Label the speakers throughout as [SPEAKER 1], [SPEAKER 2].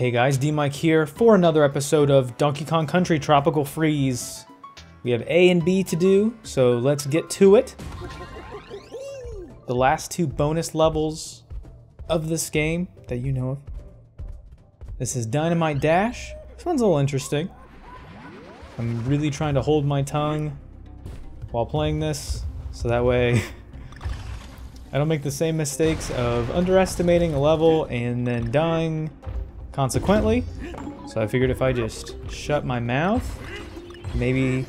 [SPEAKER 1] Hey guys, D-Mic here for another episode of Donkey Kong Country Tropical Freeze. We have A and B to do, so let's get to it. The last two bonus levels of this game that you know of. This is Dynamite Dash. This one's a little interesting. I'm really trying to hold my tongue while playing this, so that way I don't make the same mistakes of underestimating a level and then dying consequently. So I figured if I just shut my mouth, maybe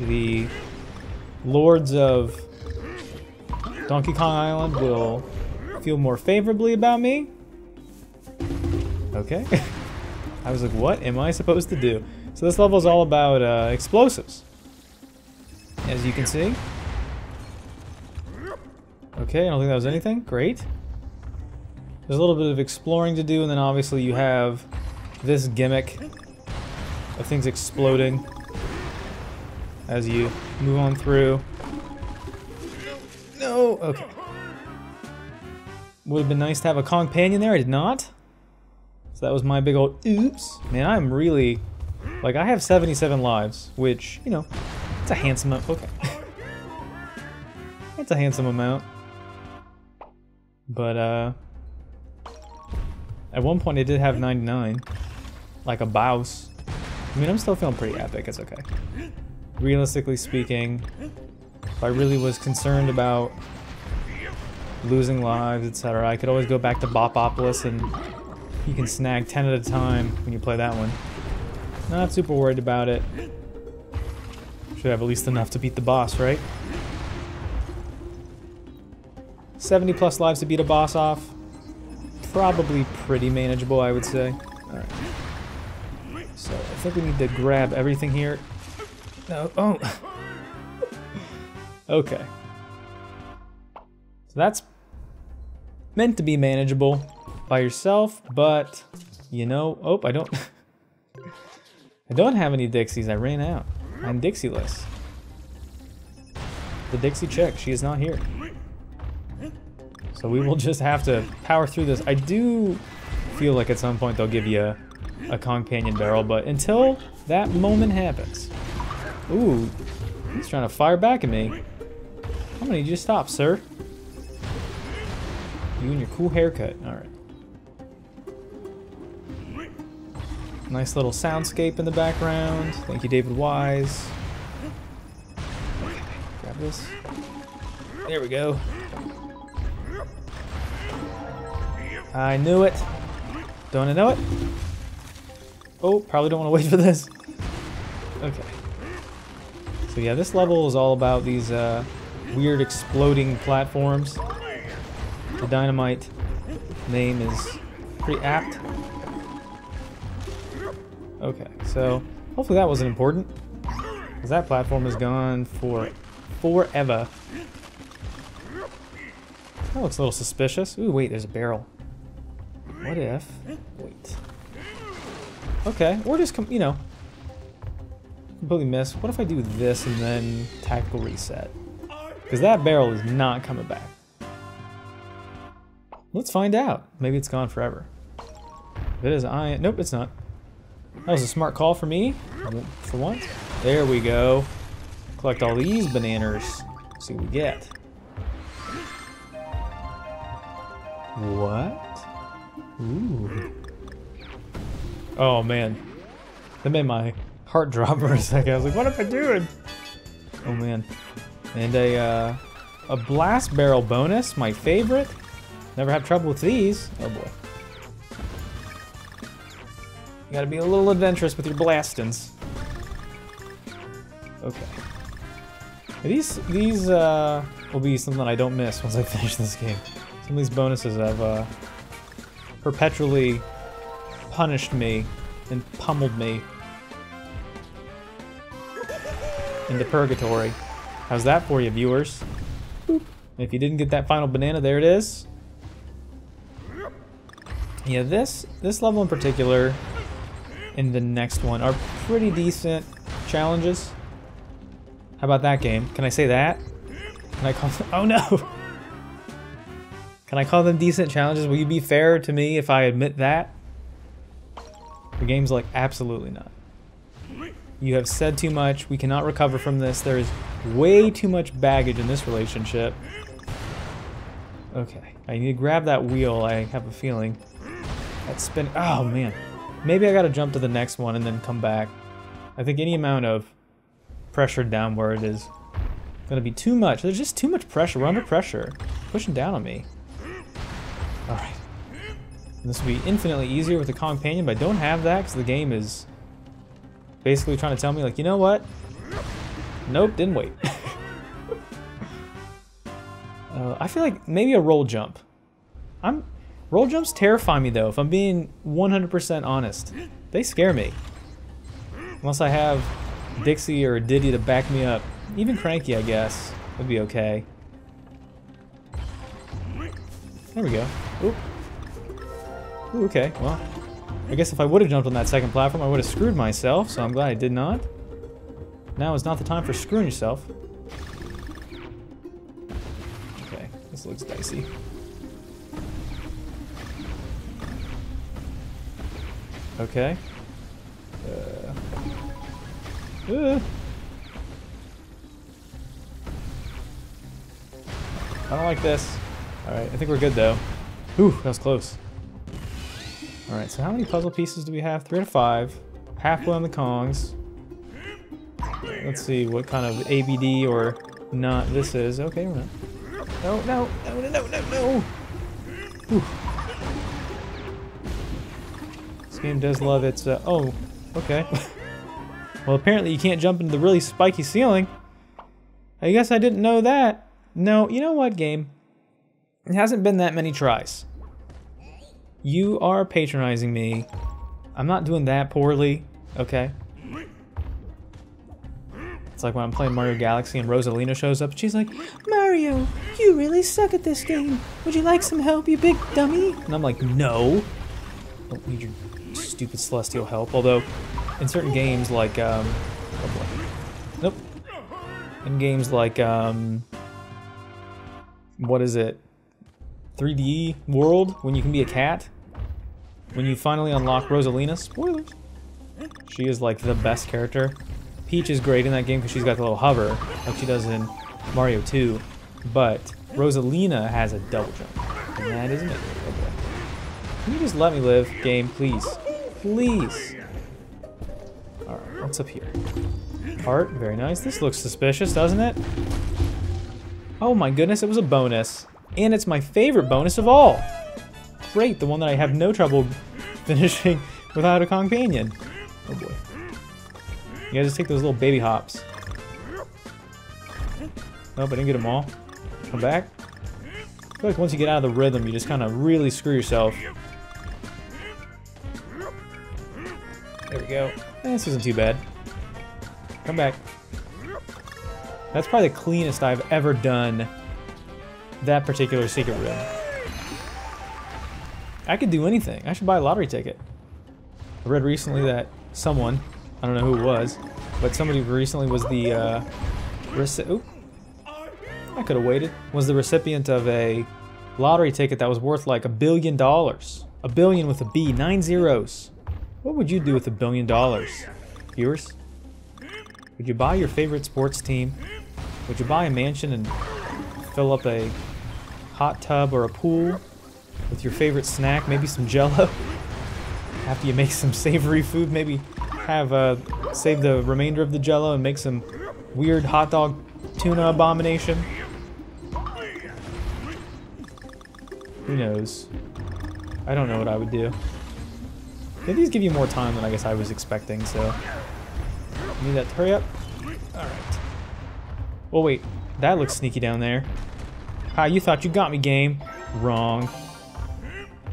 [SPEAKER 1] the lords of Donkey Kong Island will feel more favorably about me. Okay. I was like, what am I supposed to do? So this level is all about uh, explosives. As you can see. Okay, I don't think that was anything. Great. There's a little bit of exploring to do, and then obviously you have this gimmick of things exploding as you move on through. No, okay. Would have been nice to have a Kongpanion there, I did not. So that was my big old oops. Man, I'm really, like I have 77 lives, which, you know, it's a handsome amount, okay. it's a handsome amount. But, uh, at one point I did have 99, like a bouse. I mean, I'm still feeling pretty epic, it's okay. Realistically speaking, if I really was concerned about losing lives, etc., I could always go back to Bopopolis and you can snag 10 at a time when you play that one. Not super worried about it. Should have at least enough to beat the boss, right? 70 plus lives to beat a boss off. Probably pretty manageable, I would say. Alright. So, I think we need to grab everything here. No, oh! okay. So that's meant to be manageable by yourself, but, you know, oh, I don't... I don't have any Dixies, I ran out. I'm Dixie-less. The Dixie chick, she is not here. So we will just have to power through this. I do feel like at some point they'll give you a, a Kongpanion barrel, but until that moment happens. Ooh, he's trying to fire back at me. I'm gonna need you to stop, sir. You and your cool haircut. Alright. Nice little soundscape in the background. Thank you, David Wise. Grab this. There we go. I knew it. Don't I know it? Oh, probably don't want to wait for this. Okay. So yeah, this level is all about these uh, weird exploding platforms. The Dynamite name is pretty apt. Okay, so hopefully that wasn't important. Because that platform is gone for forever. That looks a little suspicious. Ooh, wait, there's a barrel. What if... Wait. Okay, or just, come, you know, completely miss. What if I do this and then tactical reset? Because that barrel is not coming back. Let's find out. Maybe it's gone forever. If it is, I... Nope, it's not. That was a smart call for me, for once. There we go. Collect all these bananas. See what we get. What? Ooh. Oh man. That made my heart drop for a second. I was like, what am I doing? Oh man. And a, uh, a blast barrel bonus, my favorite. Never have trouble with these. Oh boy. You gotta be a little adventurous with your blastings. Okay. These, these, uh, will be something I don't miss once I finish this game. Some of these bonuses I've, uh, perpetually punished me and pummeled me into purgatory. How's that for you, viewers? If you didn't get that final banana, there it is. Yeah, this this level in particular and the next one are pretty decent challenges. How about that game? Can I say that? Can I call Oh no! Can I call them decent challenges? Will you be fair to me if I admit that? The game's like, absolutely not. You have said too much. We cannot recover from this. There is way too much baggage in this relationship. Okay. I need to grab that wheel. I have a feeling. That's spinning. Oh, man. Maybe I gotta jump to the next one and then come back. I think any amount of pressure downward is gonna be too much. There's just too much pressure. We're under pressure. Pushing down on me. Alright. This will be infinitely easier with the companion, but I don't have that because the game is basically trying to tell me, like, you know what? Nope, didn't wait. uh, I feel like maybe a roll jump. I'm Roll jumps terrify me though, if I'm being 100% honest. They scare me. Unless I have Dixie or Diddy to back me up. Even Cranky, I guess, would be okay. There we go. Oop. Ooh, okay, well. I guess if I would have jumped on that second platform, I would have screwed myself, so I'm glad I did not. Now is not the time for screwing yourself. Okay, this looks dicey. Okay. Uh. Uh. I don't like this. Alright, I think we're good though. Whew, that was close. Alright, so how many puzzle pieces do we have? Three out of five. Halfway on the Kongs. Let's see what kind of ABD or not this is. Okay, we're not. No, no, no, no, no, no, no! Whew game does love its, uh, oh, okay. well, apparently you can't jump into the really spiky ceiling. I guess I didn't know that. No, you know what, game? It hasn't been that many tries. You are patronizing me. I'm not doing that poorly, okay? It's like when I'm playing Mario Galaxy and Rosalina shows up she's like, Mario, you really suck at this game. Would you like some help, you big dummy? And I'm like, no. Don't need your stupid celestial help. Although, in certain games like, um, oh nope. In games like, um, what is it? 3D World, when you can be a cat. When you finally unlock Rosalina, spoilers. She is like the best character. Peach is great in that game because she's got the little hover, like she does in Mario 2. But Rosalina has a double jump. And that is amazing. Can you just let me live, game, please? Please. Alright, what's up here? Heart, very nice. This looks suspicious, doesn't it? Oh my goodness, it was a bonus. And it's my favorite bonus of all. Great, the one that I have no trouble finishing without a companion. Oh boy. You gotta just take those little baby hops. Nope, I didn't get them all. Come back. I feel like once you get out of the rhythm, you just kind of really screw yourself. There we go. Eh, this isn't too bad. Come back. That's probably the cleanest I've ever done that particular secret room. I could do anything. I should buy a lottery ticket. I read recently that someone, I don't know who it was, but somebody recently was the, uh, reci- I could have waited, was the recipient of a lottery ticket that was worth like a billion dollars. A billion with a B, nine zeros. What would you do with a billion dollars? Viewers? Would you buy your favorite sports team? Would you buy a mansion and fill up a hot tub or a pool with your favorite snack, maybe some jello? After you make some savory food, maybe have uh, save the remainder of the jello and make some weird hot dog tuna abomination? Who knows? I don't know what I would do. Did these give you more time than I guess I was expecting, so... Need that to hurry up? Alright. Well, wait. That looks sneaky down there. Hi, you thought you got me, game. Wrong.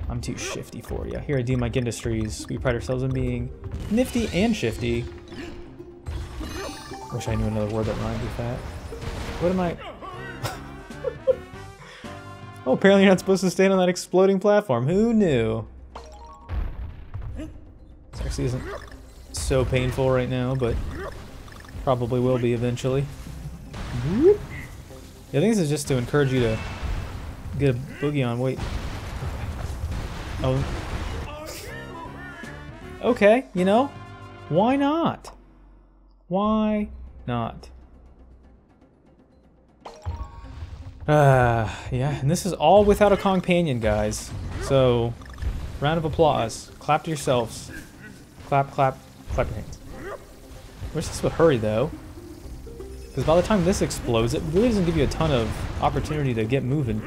[SPEAKER 1] I'm too shifty for you. Here at D-Mic Industries, we pride ourselves on being nifty and shifty. Wish I knew another word that rhymed with that. What am I... oh, apparently you're not supposed to stand on that exploding platform. Who knew? actually isn't so painful right now, but probably will be eventually. Yeah, I think this is just to encourage you to get a boogie on. Wait. Oh. Okay, you know, why not? Why not? Uh, yeah, and this is all without a companion, guys. So, round of applause. Clap to yourselves. Clap, clap, clap your hands. Wish this would hurry, though. Because by the time this explodes, it really doesn't give you a ton of opportunity to get moving.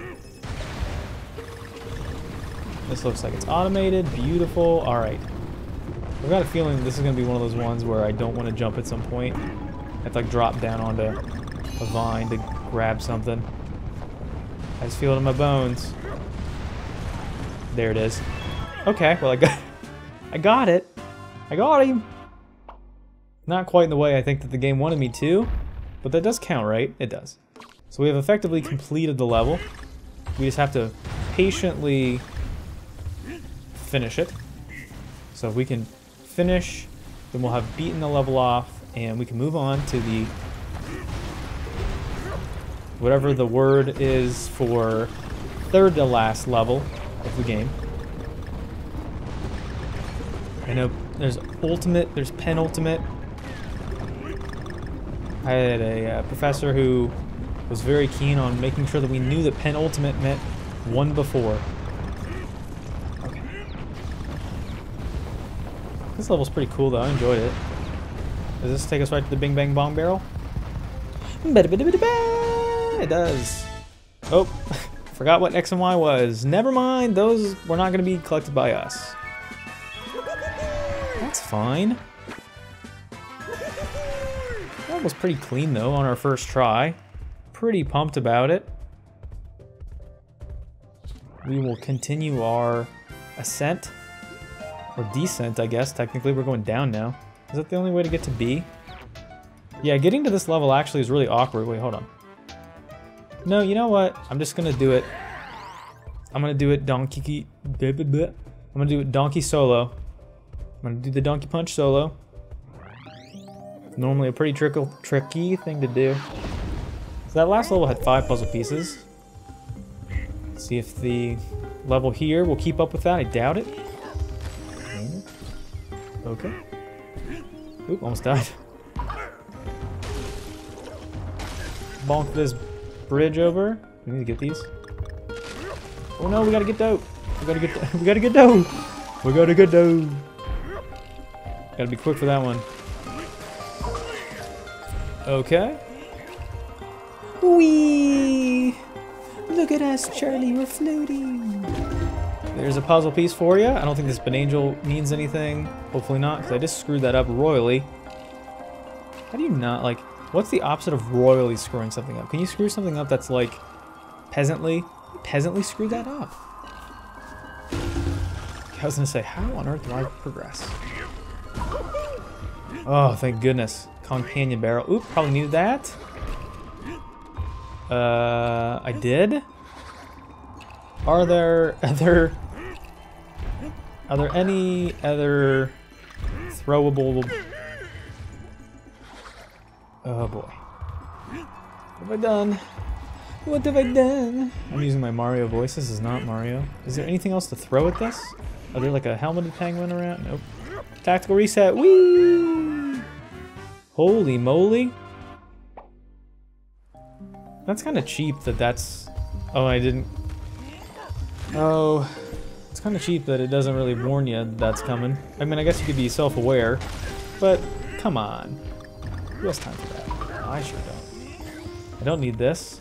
[SPEAKER 1] This looks like it's automated. Beautiful. Alright. I've got a feeling this is going to be one of those ones where I don't want to jump at some point. I have to like drop down onto a vine to grab something. I just feel it in my bones. There it is. Okay, well I got I got it. I got him. Not quite in the way I think that the game wanted me to, but that does count, right? It does. So we have effectively completed the level. We just have to patiently finish it. So if we can finish, then we'll have beaten the level off, and we can move on to the whatever the word is for third to last level of the game. I know there's ultimate, there's penultimate. I had a uh, professor who was very keen on making sure that we knew that penultimate meant one before. Okay. This level's pretty cool though, I enjoyed it. Does this take us right to the Bing Bang Bong Barrel? It does. Oh, forgot what X and Y was. Never mind, those were not going to be collected by us. That's fine. That was pretty clean though on our first try. Pretty pumped about it. We will continue our ascent. Or descent, I guess. Technically, we're going down now. Is that the only way to get to B? Yeah, getting to this level actually is really awkward. Wait, hold on. No, you know what? I'm just gonna do it. I'm gonna do it donkey. I'm gonna do it donkey solo. I'm gonna do the donkey punch solo. Normally a pretty trickle, tricky thing to do. So that last level had five puzzle pieces. Let's see if the level here will keep up with that. I doubt it. Okay. Oop, almost died. Bonk this bridge over. We need to get these. Oh no, we gotta get dough. We gotta get we gotta get dough. We gotta get dough. Gotta be quick for that one. Okay. Wee! Look at us, Charlie, we're floating. There's a puzzle piece for you. I don't think this Banangel means anything. Hopefully not, because I just screwed that up royally. How do you not, like, What's the opposite of royally screwing something up? Can you screw something up that's like peasantly? Peasantly screw that up. I was gonna say, how on earth do I progress? Oh, thank goodness. Companion barrel. Oop, probably knew that. Uh, I did? Are there other... Are there any other throwable Oh boy. What have I done? What have I done? I'm using my Mario voice. This is not Mario. Is there anything else to throw at this? Are there like a helmeted penguin around? Nope. Tactical reset. Woo! Holy moly. That's kind of cheap that that's... Oh, I didn't... Oh, it's kind of cheap that it doesn't really warn you that's coming. I mean, I guess you could be self-aware, but come on. Who has time for that? I sure don't. I don't need this.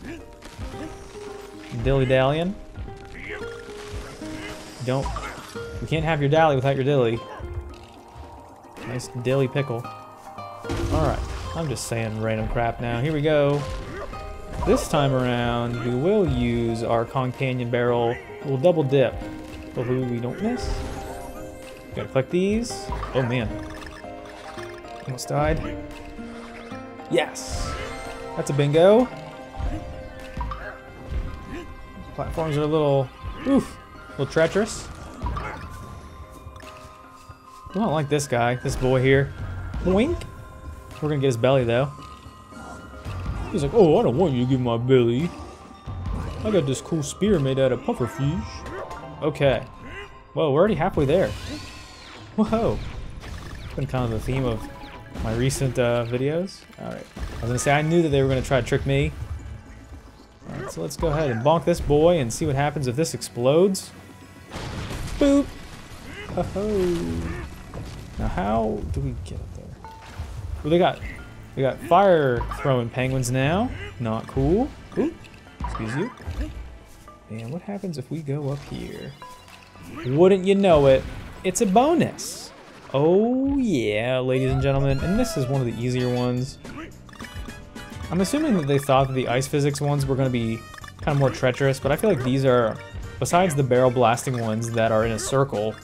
[SPEAKER 1] Dilly-dallying. Don't. You can't have your dally without your dilly. Nice dilly pickle. Alright. I'm just saying random crap now. Here we go. This time around, we will use our companion barrel. We'll double dip. Hopefully we don't miss. Gotta collect these. Oh man. Almost died. Yes. That's a bingo. Platforms are a little, oof, a little treacherous. I don't like this guy, this boy here. Wink. We're gonna get his belly though. He's like, oh, I don't want you to give my belly. I got this cool spear made out of pufferfish. Okay. Well, we're already halfway there. Whoa. It's been kind of the theme of my recent uh, videos. Alright. I was gonna say, I knew that they were gonna try to trick me. Alright, so let's go ahead and bonk this boy and see what happens if this explodes. Boop! Oh. Now how do we get? Well, they got they got fire throwing penguins now. Not cool. Ooh, excuse you. And what happens if we go up here? Wouldn't you know it? It's a bonus. Oh yeah, ladies and gentlemen, and this is one of the easier ones. I'm assuming that they thought that the ice physics ones were going to be kind of more treacherous, but I feel like these are, besides the barrel blasting ones that are in a circle,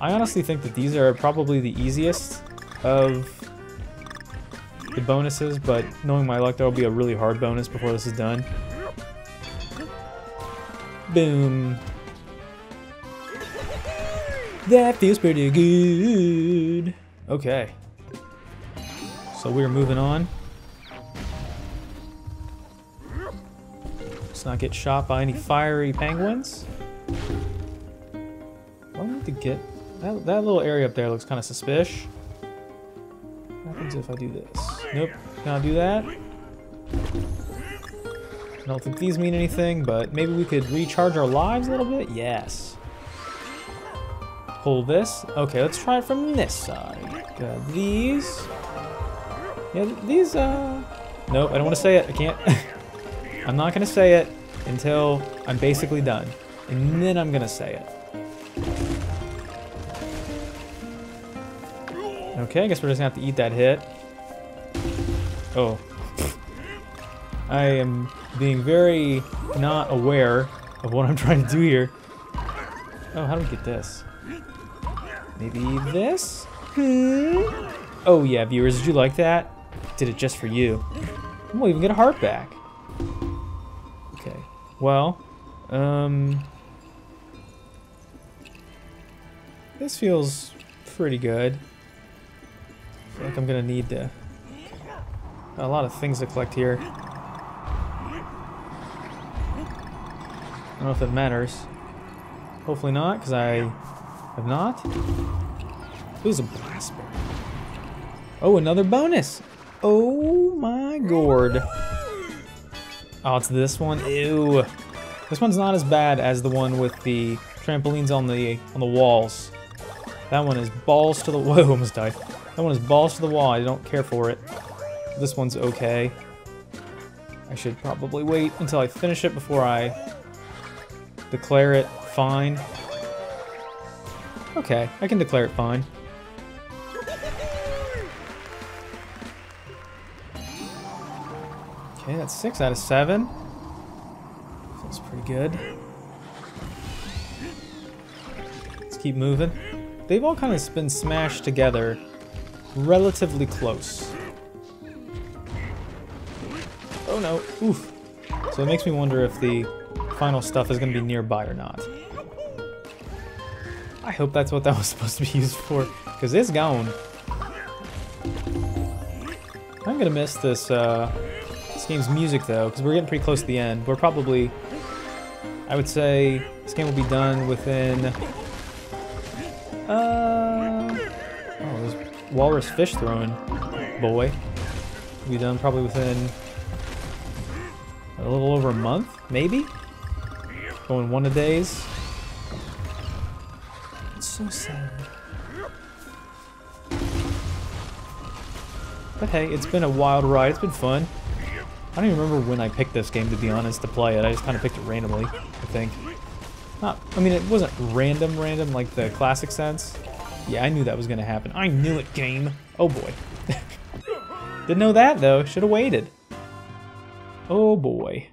[SPEAKER 1] I honestly think that these are probably the easiest of the bonuses, but knowing my luck, there'll be a really hard bonus before this is done. Boom. That feels pretty good. Okay. So we're moving on. Let's not get shot by any fiery penguins. I need to get... That, that little area up there looks kind of suspicious. What happens if I do this? Nope, cannot do that. I don't think these mean anything, but maybe we could recharge our lives a little bit? Yes. Pull this. Okay, let's try it from this side. Got these. Yeah, these, uh... Nope, I don't want to say it. I can't. I'm not going to say it until I'm basically done. And then I'm going to say it. Okay, I guess we're just gonna have to eat that hit. Oh. I am being very not aware of what I'm trying to do here. Oh, how do we get this? Maybe this? Hmm? Oh yeah, viewers, did you like that? Did it just for you. We'll even get a heart back. Okay, well, um... This feels pretty good I feel like I'm gonna need to... A lot of things to collect here. I don't know if it matters. Hopefully not, because I have not. Who's a blast berry? Oh, another bonus! Oh my gourd. Oh, it's this one? Ew. This one's not as bad as the one with the trampolines on the on the walls. That one is balls to the- whoa, almost died. That one is balls to the wall. I don't care for it. This one's okay. I should probably wait until I finish it before I declare it fine. Okay, I can declare it fine. Okay, that's six out of seven. Feels pretty good. Let's keep moving. They've all kind of been smashed together relatively close. Oh no, oof. So it makes me wonder if the final stuff is going to be nearby or not. I hope that's what that was supposed to be used for, because it's gone. I'm going to miss this, uh, this game's music though, because we're getting pretty close to the end. We're probably, I would say, this game will be done within, uh, oh, walrus fish throwing boy. We'll be done probably within a little over a month, maybe? Going one a days. It's so sad. But hey, it's been a wild ride. It's been fun. I don't even remember when I picked this game, to be honest, to play it. I just kind of picked it randomly, I think. Not, I mean, it wasn't random random like the classic sense. Yeah, I knew that was going to happen. I knew it, game. Oh, boy. Didn't know that, though. Should have waited. Oh, boy.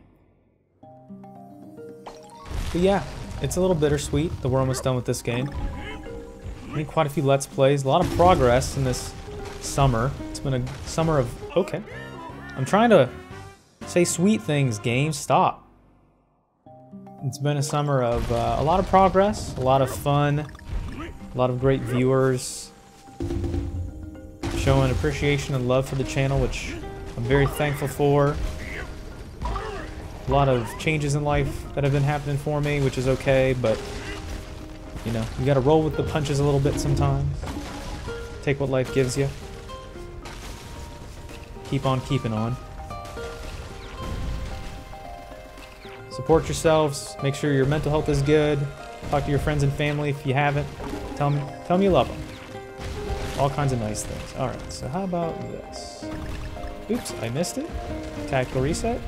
[SPEAKER 1] But yeah, it's a little bittersweet that we're almost done with this game. Mean, quite a few Let's Plays. A lot of progress in this summer. It's been a summer of... Okay. I'm trying to say sweet things, game. Stop. It's been a summer of uh, a lot of progress, a lot of fun, a lot of great viewers showing appreciation and love for the channel, which I'm very thankful for. A lot of changes in life that have been happening for me, which is okay, but, you know, you gotta roll with the punches a little bit sometimes. Take what life gives you. Keep on keeping on. Support yourselves. Make sure your mental health is good. Talk to your friends and family if you haven't. Tell them, tell them you love them. All kinds of nice things. All right, so how about this? Oops, I missed it. Tactical reset.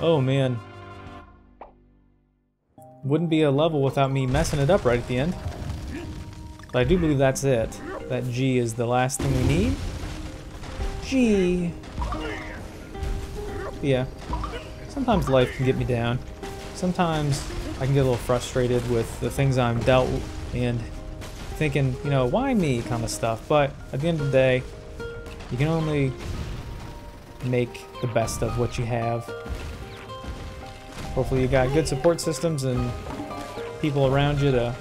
[SPEAKER 1] Oh man. Wouldn't be a level without me messing it up right at the end. But I do believe that's it. That G is the last thing we need. G. Yeah. Sometimes life can get me down. Sometimes I can get a little frustrated with the things I'm dealt and thinking, you know, why me kind of stuff. But at the end of the day, you can only make the best of what you have. Hopefully you got good support systems and people around you to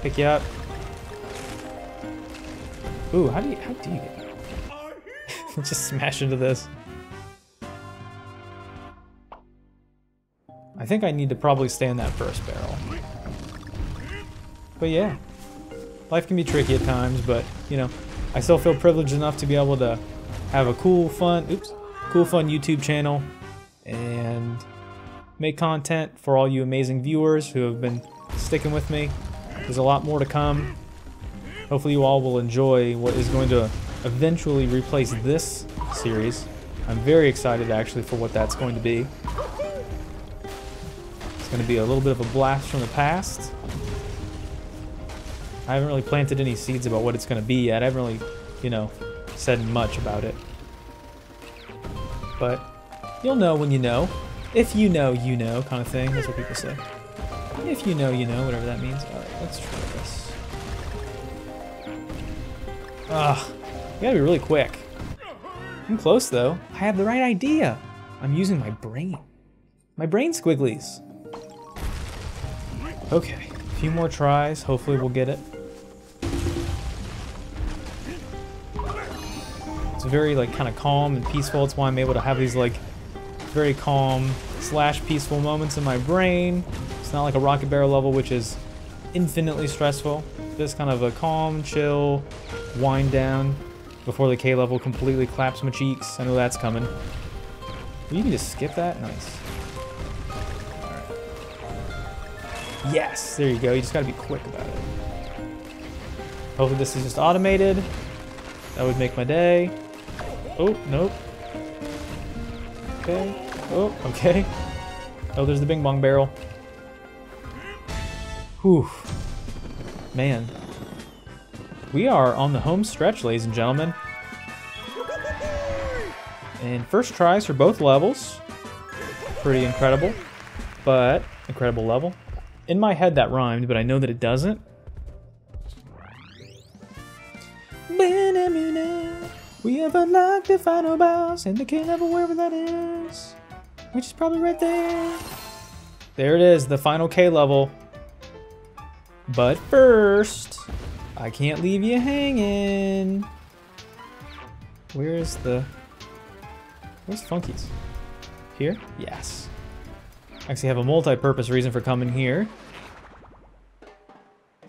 [SPEAKER 1] pick you up. Ooh, how do you how do you get just smash into this? I think I need to probably stay in that first barrel. But yeah, life can be tricky at times, but you know, I still feel privileged enough to be able to have a cool, fun, oops, cool, fun YouTube channel and make content for all you amazing viewers who have been sticking with me. There's a lot more to come. Hopefully you all will enjoy what is going to eventually replace this series. I'm very excited actually for what that's going to be. It's going to be a little bit of a blast from the past. I haven't really planted any seeds about what it's going to be yet. I haven't really, you know, said much about it. But you'll know when you know. If you know, you know, kind of thing. That's what people say. If you know, you know, whatever that means. Alright, let's try this. Ugh. You gotta be really quick. I'm close, though. I have the right idea. I'm using my brain. My brain squigglies. Okay, a few more tries. Hopefully we'll get it. It's very like kind of calm and peaceful. It's why I'm able to have these like very calm slash peaceful moments in my brain. It's not like a Rocket Barrel level, which is infinitely stressful. Just kind of a calm, chill, wind down before the K level completely claps my cheeks. I know that's coming. You can just skip that? Nice. Yes, there you go. You just gotta be quick about it. Hopefully this is just automated. That would make my day. Oh, nope. Okay. Oh, okay. Oh, there's the Bing Bong barrel. Whew. Man. We are on the home stretch, ladies and gentlemen. And first tries for both levels. Pretty incredible. But, incredible level. In my head that rhymed, but I know that it doesn't. We have unlocked the final boss and the K level wherever that is. Which is probably right there. There it is, the final K level. But first, I can't leave you hanging. Where's the... Where's Funky's? Here? Yes. I Actually have a multi-purpose reason for coming here.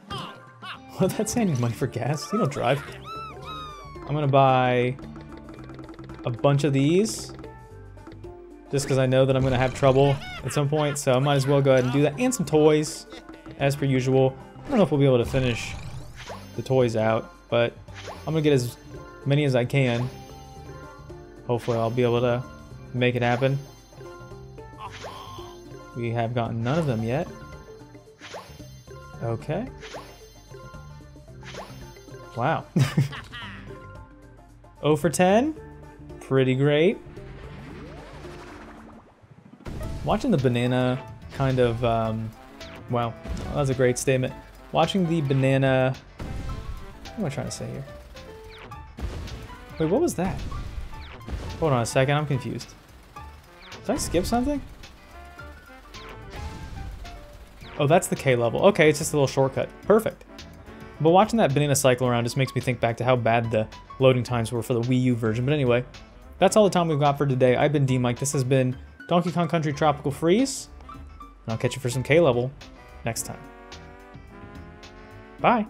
[SPEAKER 1] Well, that's handing money for gas. You don't drive. I'm gonna buy a bunch of these just because I know that I'm gonna have trouble at some point so I might as well go ahead and do that. And some toys as per usual. I don't know if we'll be able to finish the toys out but I'm gonna get as many as I can. Hopefully I'll be able to make it happen. We have gotten none of them yet. Okay. Wow. 0 for 10. Pretty great. Watching the banana kind of, um, wow, that was a great statement. Watching the banana, what am I trying to say here? Wait, what was that? Hold on a second, I'm confused. Did I skip something? Oh, that's the K level. Okay, it's just a little shortcut. Perfect. But watching that banana cycle around just makes me think back to how bad the loading times were for the Wii U version. But anyway, that's all the time we've got for today. I've been D-Mic. This has been Donkey Kong Country Tropical Freeze. And I'll catch you for some K-Level next time. Bye.